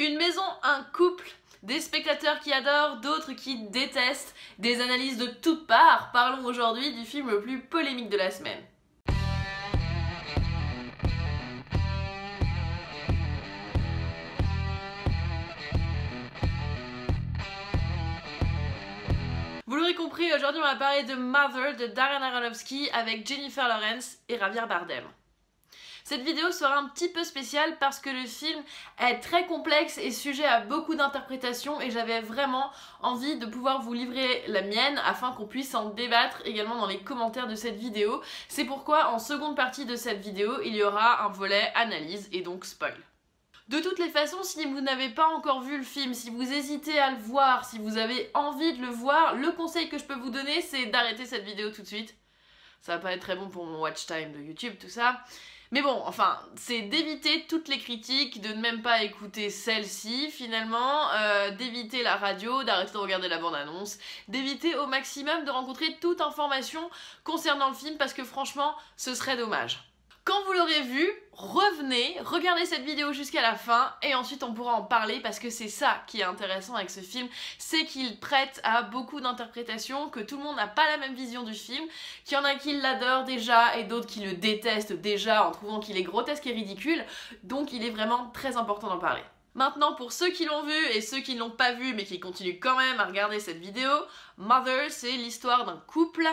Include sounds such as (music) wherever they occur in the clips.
Une maison, un couple, des spectateurs qui adorent, d'autres qui détestent, des analyses de toutes parts. Parlons aujourd'hui du film le plus polémique de la semaine. Vous l'aurez compris, aujourd'hui on va parler de Mother de Darren Aronofsky avec Jennifer Lawrence et Javier Bardem. Cette vidéo sera un petit peu spéciale parce que le film est très complexe et sujet à beaucoup d'interprétations et j'avais vraiment envie de pouvoir vous livrer la mienne afin qu'on puisse en débattre également dans les commentaires de cette vidéo. C'est pourquoi en seconde partie de cette vidéo, il y aura un volet analyse et donc spoil. De toutes les façons, si vous n'avez pas encore vu le film, si vous hésitez à le voir, si vous avez envie de le voir, le conseil que je peux vous donner, c'est d'arrêter cette vidéo tout de suite. Ça va pas être très bon pour mon watch time de YouTube, tout ça. Mais bon, enfin, c'est d'éviter toutes les critiques, de ne même pas écouter celle-ci finalement, euh, d'éviter la radio, d'arrêter de regarder la bande-annonce, d'éviter au maximum de rencontrer toute information concernant le film parce que franchement, ce serait dommage. Quand vous l'aurez vu, revenez, regardez cette vidéo jusqu'à la fin et ensuite on pourra en parler parce que c'est ça qui est intéressant avec ce film, c'est qu'il prête à beaucoup d'interprétations, que tout le monde n'a pas la même vision du film, qu'il y en a qui l'adorent déjà et d'autres qui le détestent déjà en trouvant qu'il est grotesque et ridicule, donc il est vraiment très important d'en parler. Maintenant, pour ceux qui l'ont vu et ceux qui ne l'ont pas vu mais qui continuent quand même à regarder cette vidéo, Mother, c'est l'histoire d'un couple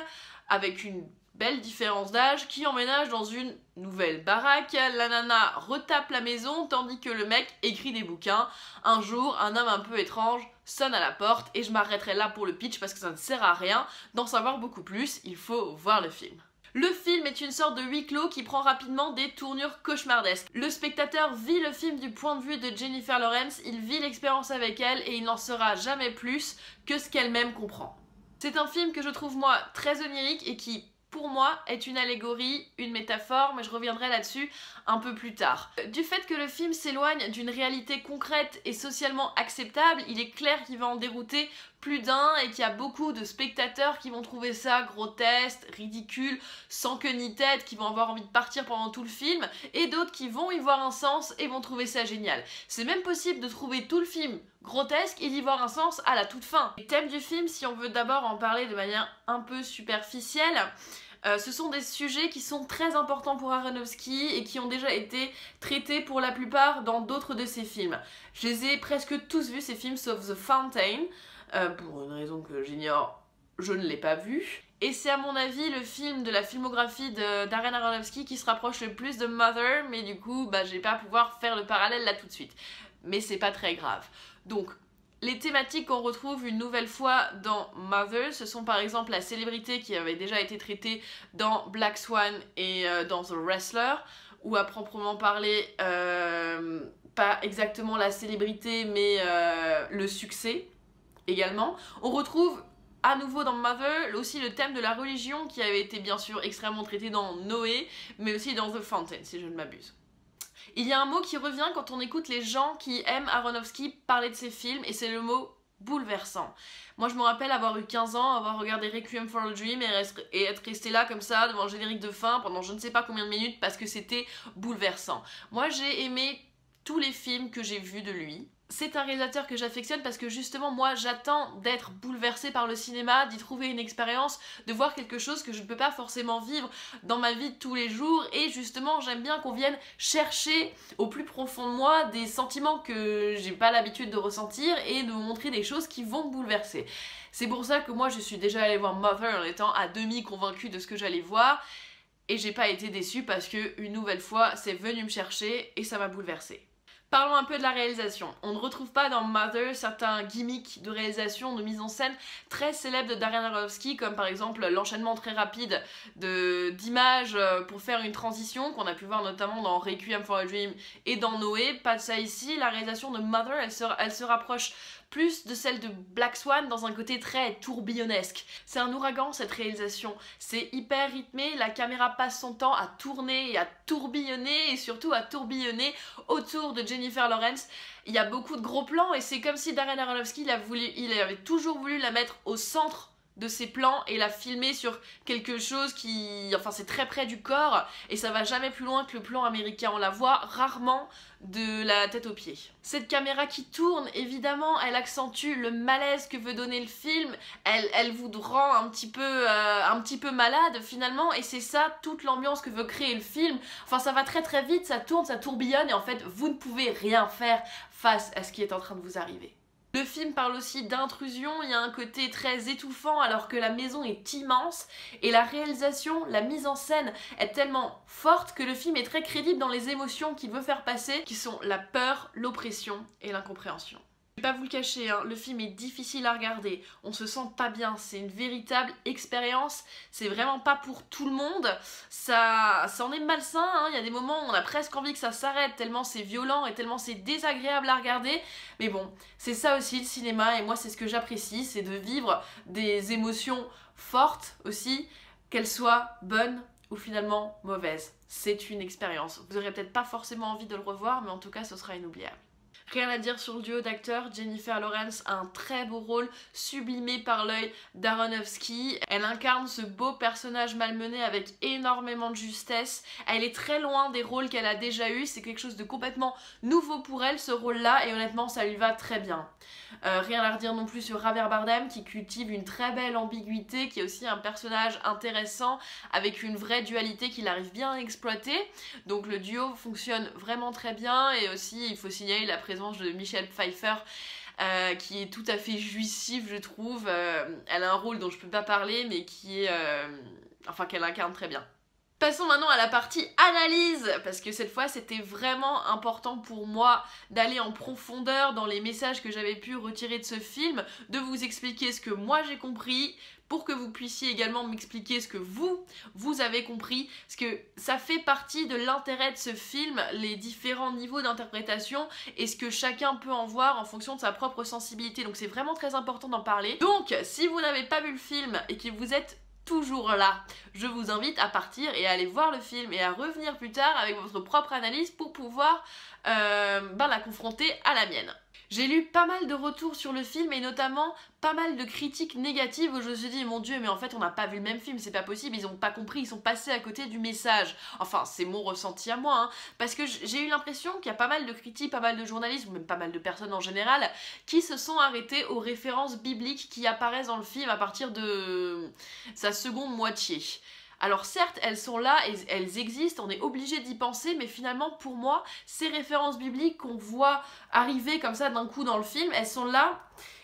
avec une belle différence d'âge qui emménage dans une nouvelle baraque. La nana retape la maison tandis que le mec écrit des bouquins. Un jour, un homme un peu étrange sonne à la porte et je m'arrêterai là pour le pitch parce que ça ne sert à rien d'en savoir beaucoup plus, il faut voir le film. Le film est une sorte de huis clos qui prend rapidement des tournures cauchemardesques. Le spectateur vit le film du point de vue de Jennifer Lawrence, il vit l'expérience avec elle et il n'en sera jamais plus que ce qu'elle-même comprend. C'est un film que je trouve moi très onirique et qui pour moi, est une allégorie, une métaphore, mais je reviendrai là-dessus un peu plus tard. Du fait que le film s'éloigne d'une réalité concrète et socialement acceptable, il est clair qu'il va en dérouter plus d'un et qu'il y a beaucoup de spectateurs qui vont trouver ça grotesque, ridicule, sans queue ni tête, qui vont avoir envie de partir pendant tout le film, et d'autres qui vont y voir un sens et vont trouver ça génial. C'est même possible de trouver tout le film grotesque et d'y voir un sens à la toute fin. Les thèmes du film, si on veut d'abord en parler de manière un peu superficielle, euh, ce sont des sujets qui sont très importants pour Aronofsky et qui ont déjà été traités pour la plupart dans d'autres de ses films. Je les ai presque tous vus ces films sauf The Fountain, euh, pour une raison que j'ignore, je ne l'ai pas vu. Et c'est à mon avis le film de la filmographie de Aronofsky qui se rapproche le plus de Mother, mais du coup, bah, j'ai pas pouvoir faire le parallèle là tout de suite. Mais c'est pas très grave. Donc, les thématiques qu'on retrouve une nouvelle fois dans Mother, ce sont par exemple la célébrité qui avait déjà été traitée dans Black Swan et euh, dans The Wrestler, ou à proprement parler, euh, pas exactement la célébrité, mais euh, le succès également. On retrouve à nouveau dans Mother aussi le thème de la religion qui avait été bien sûr extrêmement traité dans Noé, mais aussi dans The Fountain, si je ne m'abuse. Il y a un mot qui revient quand on écoute les gens qui aiment Aronofsky parler de ses films et c'est le mot bouleversant. Moi je me rappelle avoir eu 15 ans, avoir regardé Requiem for a Dream et, être resté là comme ça devant le générique de fin pendant je ne sais pas combien de minutes parce que c'était bouleversant. Moi j'ai aimé tous les films que j'ai vus de lui c'est un réalisateur que j'affectionne parce que justement moi j'attends d'être bouleversée par le cinéma, d'y trouver une expérience, de voir quelque chose que je ne peux pas forcément vivre dans ma vie de tous les jours et justement j'aime bien qu'on vienne chercher au plus profond de moi des sentiments que j'ai pas l'habitude de ressentir et de montrer des choses qui vont me bouleverser. C'est pour ça que moi je suis déjà allée voir Mother en étant à demi convaincue de ce que j'allais voir et j'ai pas été déçue parce que une nouvelle fois c'est venu me chercher et ça m'a bouleversée. Parlons un peu de la réalisation. On ne retrouve pas dans Mother certains gimmicks de réalisation, de mise en scène très célèbres de Darren Aronofsky, comme par exemple l'enchaînement très rapide d'images euh, pour faire une transition, qu'on a pu voir notamment dans Requiem for a Dream et dans Noé. Pas de ça ici. La réalisation de Mother, elle elle se rapproche plus de celle de Black Swan dans un côté très tourbillonnesque. C'est un ouragan cette réalisation, c'est hyper rythmé, la caméra passe son temps à tourner et à tourbillonner et surtout à tourbillonner autour de Jennifer Lawrence. Il y a beaucoup de gros plans et c'est comme si Darren Aronofsky il, avait toujours voulu la mettre au centre de ses plans et la filmer sur quelque chose qui... Enfin, c'est très près du corps et ça va jamais plus loin que le plan américain. On la voit rarement de la tête aux pieds. Cette caméra qui tourne, évidemment, elle accentue le malaise que veut donner le film. Elle, elle vous rend un petit, peu, euh, un petit peu malade, finalement, et c'est ça toute l'ambiance que veut créer le film. Enfin, ça va très très vite, ça tourne, ça tourbillonne, et en fait, vous ne pouvez rien faire face à ce qui est en train de vous arriver. Le film parle aussi d'intrusion, il y a un côté très étouffant alors que la maison est immense et la réalisation, la mise en scène est tellement forte que le film est très crédible dans les émotions qu'il veut faire passer qui sont la peur, l'oppression et l'incompréhension. Je vais pas vous le cacher, hein, le film est difficile à regarder, on se sent pas bien, c'est une véritable expérience, c'est vraiment pas pour tout le monde, ça, ça en est malsain, hein. il y a des moments où on a presque envie que ça s'arrête tellement c'est violent et tellement c'est désagréable à regarder, mais bon, c'est ça aussi le cinéma et moi c'est ce que j'apprécie, c'est de vivre des émotions fortes aussi, qu'elles soient bonnes ou finalement mauvaises. C'est une expérience. Vous aurez peut-être pas forcément envie de le revoir, mais en tout cas ce sera inoubliable. Rien à dire sur le duo d'acteurs, Jennifer Lawrence a un très beau rôle sublimé par l'œil d'Aronofsky. Elle incarne ce beau personnage malmené avec énormément de justesse. Elle est très loin des rôles qu'elle a déjà eus, c'est quelque chose de complètement nouveau pour elle ce rôle-là et honnêtement ça lui va très bien. Euh, rien à redire non plus sur Javier Bardem qui cultive une très belle ambiguïté, qui est aussi un personnage intéressant avec une vraie dualité qu'il arrive bien à exploiter. Donc le duo fonctionne vraiment très bien et aussi il faut signaler la présence de Michelle Pfeiffer. Euh, qui est tout à fait jouissive je trouve. Euh, elle a un rôle dont je peux pas parler mais qui est... Euh, enfin qu'elle incarne très bien. Passons maintenant à la partie analyse, parce que cette fois c'était vraiment important pour moi d'aller en profondeur dans les messages que j'avais pu retirer de ce film, de vous expliquer ce que moi j'ai compris, pour que vous puissiez également m'expliquer ce que vous, vous avez compris, parce que ça fait partie de l'intérêt de ce film, les différents niveaux d'interprétation et ce que chacun peut en voir en fonction de sa propre sensibilité. Donc c'est vraiment très important d'en parler. Donc si vous n'avez pas vu le film et que vous êtes toujours là. Je vous invite à partir et à aller voir le film et à revenir plus tard avec votre propre analyse pour pouvoir euh, ben, la confronter à la mienne. J'ai lu pas mal de retours sur le film et notamment pas mal de critiques négatives où je me suis dit mon dieu mais en fait on n'a pas vu le même film, c'est pas possible, ils ont pas compris, ils sont passés à côté du message. Enfin c'est mon ressenti à moi, hein. parce que j'ai eu l'impression qu'il y a pas mal de critiques, pas mal de journalistes, ou même pas mal de personnes en général, qui se sont arrêtés aux références bibliques qui apparaissent dans le film à partir de sa seconde moitié. Alors certes, elles sont là et elles existent, on est obligé d'y penser, mais finalement pour moi, ces références bibliques qu'on voit arriver comme ça d'un coup dans le film, elles sont là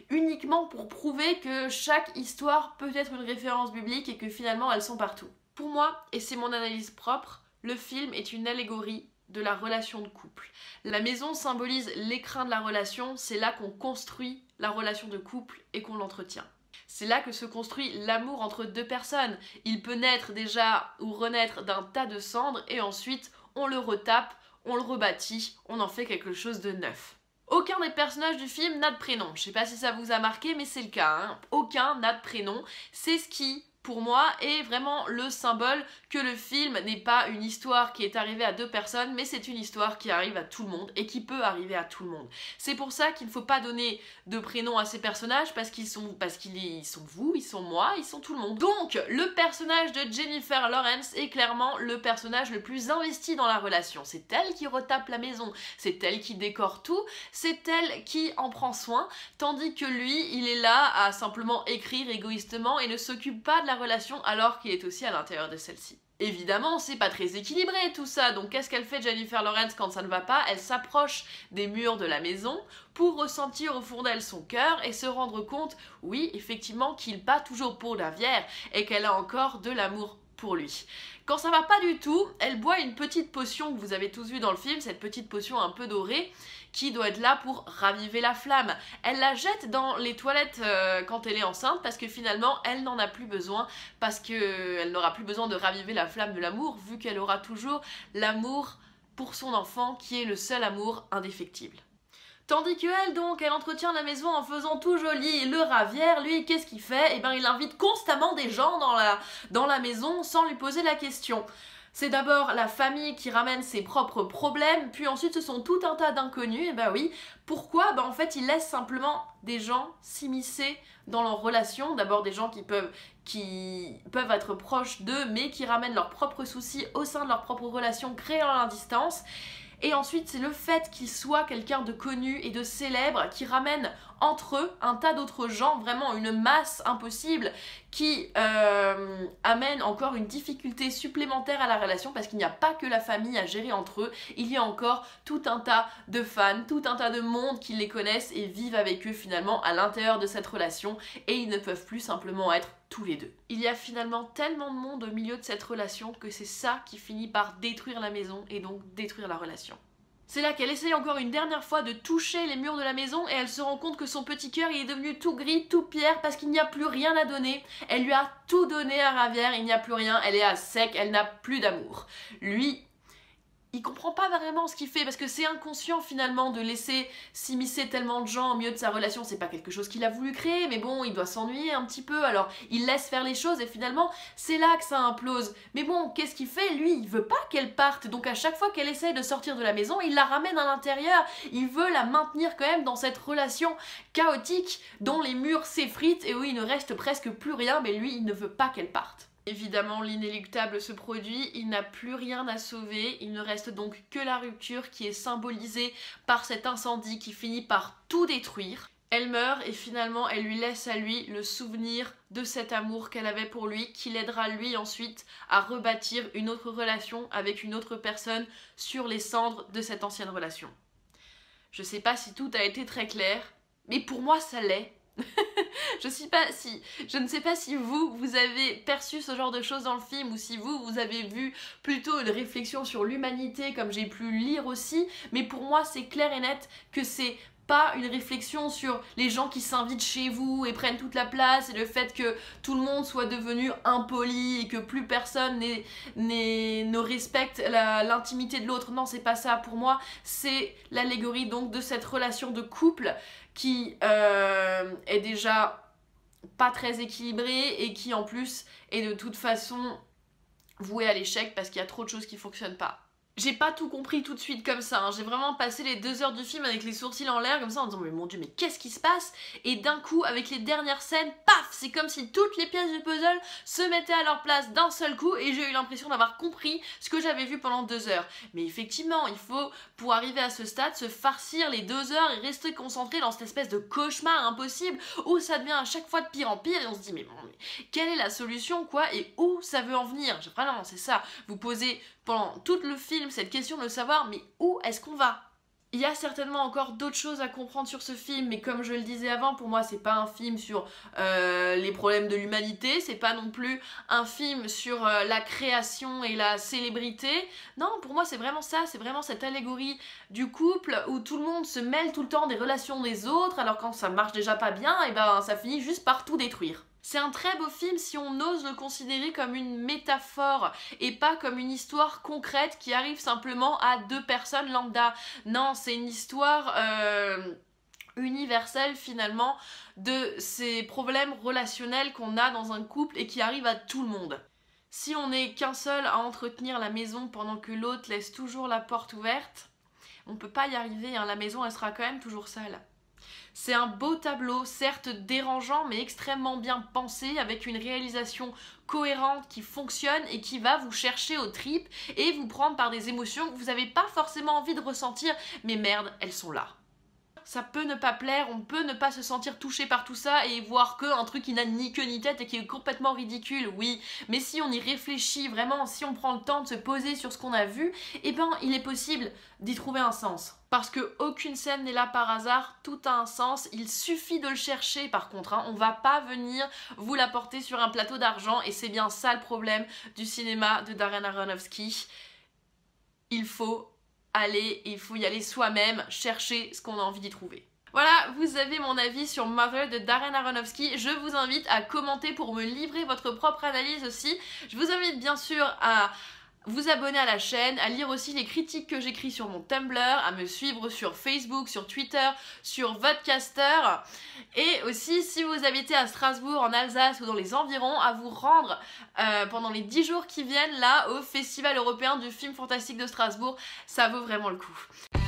uniquement pour prouver que chaque histoire peut être une référence biblique et que finalement elles sont partout. Pour moi, et c'est mon analyse propre, le film est une allégorie de la relation de couple. La maison symbolise l'écrin de la relation, c'est là qu'on construit la relation de couple et qu'on l'entretient. C'est là que se construit l'amour entre deux personnes. Il peut naître déjà ou renaître d'un tas de cendres et ensuite on le retape, on le rebâtit, on en fait quelque chose de neuf. Aucun des personnages du film n'a de prénom. Je sais pas si ça vous a marqué, mais c'est le cas. Hein. Aucun n'a de prénom. C'est ce qui pour moi, est vraiment le symbole que le film n'est pas une histoire qui est arrivée à deux personnes, mais c'est une histoire qui arrive à tout le monde et qui peut arriver à tout le monde. C'est pour ça qu'il ne faut pas donner de prénom à ces personnages parce qu'ils sont, parce qu'ils sont vous, ils sont moi, ils sont tout le monde. Donc, le personnage de Jennifer Lawrence est clairement le personnage le plus investi dans la relation. C'est elle qui retape la maison, c'est elle qui décore tout, c'est elle qui en prend soin, tandis que lui, il est là à simplement écrire égoïstement et ne s'occupe pas de la relation alors qu'il est aussi à l'intérieur de celle-ci. Évidemment, c'est pas très équilibré tout ça, donc qu'est-ce qu'elle fait Jennifer Lawrence quand ça ne va pas? Elle s'approche des murs de la maison pour ressentir au fond d'elle son cœur et se rendre compte, oui, effectivement, qu'il bat toujours pour la Vière et qu'elle a encore de l'amour pour lui. Quand ça va pas du tout, elle boit une petite potion que vous avez tous vu dans le film, cette petite potion un peu dorée, qui doit être là pour raviver la flamme. Elle la jette dans les toilettes euh, quand elle est enceinte parce que finalement elle n'en a plus besoin parce qu'elle n'aura plus besoin de raviver la flamme de l'amour vu qu'elle aura toujours l'amour pour son enfant qui est le seul amour indéfectible. Tandis que elle, donc, elle entretient la maison en faisant tout joli le ravière. Lui, qu'est-ce qu'il fait? Eh bien, il invite constamment des gens dans la, dans la maison sans lui poser la question. C'est d'abord la famille qui ramène ses propres problèmes, puis ensuite ce sont tout un tas d'inconnus, et bah oui, pourquoi? Bah en fait ils laissent simplement des gens s'immiscer dans leurs relations, d'abord des gens qui peuvent, qui peuvent être proches d'eux, mais qui ramènent leurs propres soucis au sein de leurs propres relations, créant la distance, et ensuite, c'est le fait qu'il soit quelqu'un de connu et de célèbre qui ramène entre eux un tas d'autres gens, vraiment une masse impossible qui euh, amène encore une difficulté supplémentaire à la relation parce qu'il n'y a pas que la famille à gérer entre eux, il y a encore tout un tas de fans, tout un tas de monde qui les connaissent et vivent avec eux finalement à l'intérieur de cette relation. Et ils ne peuvent plus simplement être tous les deux. Il y a finalement tellement de monde au milieu de cette relation que c'est ça qui finit par détruire la maison et donc détruire la relation. C'est là qu'elle essaye encore une dernière fois de toucher les murs de la maison et elle se rend compte que son petit cœur est devenu tout gris, tout pierre parce qu'il n'y a plus rien à donner. Elle lui a tout donné à Ravière, il n'y a plus rien, elle est à sec, elle n'a plus d'amour. Lui, il comprend pas vraiment ce qu'il fait parce que c'est inconscient finalement de laisser s'immiscer tellement de gens au milieu de sa relation. C'est pas quelque chose qu'il a voulu créer, mais bon, il doit s'ennuyer un petit peu. Alors il laisse faire les choses et finalement c'est là que ça implose. Mais bon, qu'est-ce qu'il fait? Lui, il veut pas qu'elle parte. Donc à chaque fois qu'elle essaye de sortir de la maison, il la ramène à l'intérieur. Il veut la maintenir quand même dans cette relation chaotique dont les murs s'effritent et où il ne reste presque plus rien. Mais lui, il ne veut pas qu'elle parte. Évidemment, l'inéluctable se produit, il n'a plus rien à sauver, il ne reste donc que la rupture qui est symbolisée par cet incendie qui finit par tout détruire. Elle meurt et finalement elle lui laisse à lui le souvenir de cet amour qu'elle avait pour lui qui l'aidera lui ensuite à rebâtir une autre relation avec une autre personne sur les cendres de cette ancienne relation. Je sais pas si tout a été très clair, mais pour moi ça l'est. (laughs) je, pas si, je ne sais pas si vous, vous avez perçu ce genre de choses dans le film ou si vous, vous avez vu plutôt une réflexion sur l'humanité comme j'ai pu lire aussi, mais pour moi c'est clair et net que c'est pas une réflexion sur les gens qui s'invitent chez vous et prennent toute la place et le fait que tout le monde soit devenu impoli et que plus personne ne respecte l'intimité de l'autre. Non, c'est pas ça. Pour moi, c'est l'allégorie donc de cette relation de couple qui euh, est déjà pas très équilibrée et qui en plus est de toute façon vouée à l'échec parce qu'il y a trop de choses qui fonctionnent pas. J'ai pas tout compris tout de suite comme ça, hein. j'ai vraiment passé les deux heures du film avec les sourcils en l'air comme ça en disant mais mon dieu mais qu'est-ce qui se passe? Et d'un coup avec les dernières scènes, paf! C'est comme si toutes les pièces du puzzle se mettaient à leur place d'un seul coup et j'ai eu l'impression d'avoir compris ce que j'avais vu pendant deux heures. Mais effectivement, il faut pour arriver à ce stade se farcir les deux heures et rester concentré dans cette espèce de cauchemar impossible où ça devient à chaque fois de pire en pire et on se dit mais, bon, mais quelle est la solution quoi? Et où ça veut en venir? Vraiment c'est ça, vous posez tout le film cette question de savoir mais où est-ce qu'on va? Il y a certainement encore d'autres choses à comprendre sur ce film, mais comme je le disais avant, pour moi c'est pas un film sur euh, les problèmes de l'humanité, c'est pas non plus un film sur euh, la création et la célébrité. Non, pour moi c'est vraiment ça, c'est vraiment cette allégorie du couple où tout le monde se mêle tout le temps des relations des autres, alors quand ça marche déjà pas bien, et ben ça finit juste par tout détruire. C'est un très beau film si on ose le considérer comme une métaphore et pas comme une histoire concrète qui arrive simplement à deux personnes lambda. Non, c'est une histoire euh, universelle finalement de ces problèmes relationnels qu'on a dans un couple et qui arrivent à tout le monde. Si on n'est qu'un seul à entretenir la maison pendant que l'autre laisse toujours la porte ouverte, on peut pas y arriver, hein. la maison elle sera quand même toujours sale. C'est un beau tableau, certes dérangeant, mais extrêmement bien pensé, avec une réalisation cohérente qui fonctionne et qui va vous chercher aux tripes et vous prendre par des émotions que vous n'avez pas forcément envie de ressentir, mais merde, elles sont là ça peut ne pas plaire, on peut ne pas se sentir touché par tout ça et voir que un truc qui n'a ni queue ni tête et qui est complètement ridicule, oui. Mais si on y réfléchit vraiment, si on prend le temps de se poser sur ce qu'on a vu, eh ben il est possible d'y trouver un sens. Parce que aucune scène n'est là par hasard, tout a un sens, il suffit de le chercher par contre, hein. on va pas venir vous l'apporter sur un plateau d'argent et c'est bien ça le problème du cinéma de Darren Aronofsky. Il faut aller, il faut y aller soi-même, chercher ce qu'on a envie d'y trouver. Voilà, vous avez mon avis sur Mother de Darren Aronofsky. Je vous invite à commenter pour me livrer votre propre analyse aussi. Je vous invite bien sûr à vous abonner à la chaîne, à lire aussi les critiques que j'écris sur mon Tumblr, à me suivre sur Facebook, sur Twitter, sur Vodcaster et aussi si vous habitez à Strasbourg, en Alsace ou dans les environs, à vous rendre euh, pendant les 10 jours qui viennent là au Festival européen du film fantastique de Strasbourg, ça vaut vraiment le coup.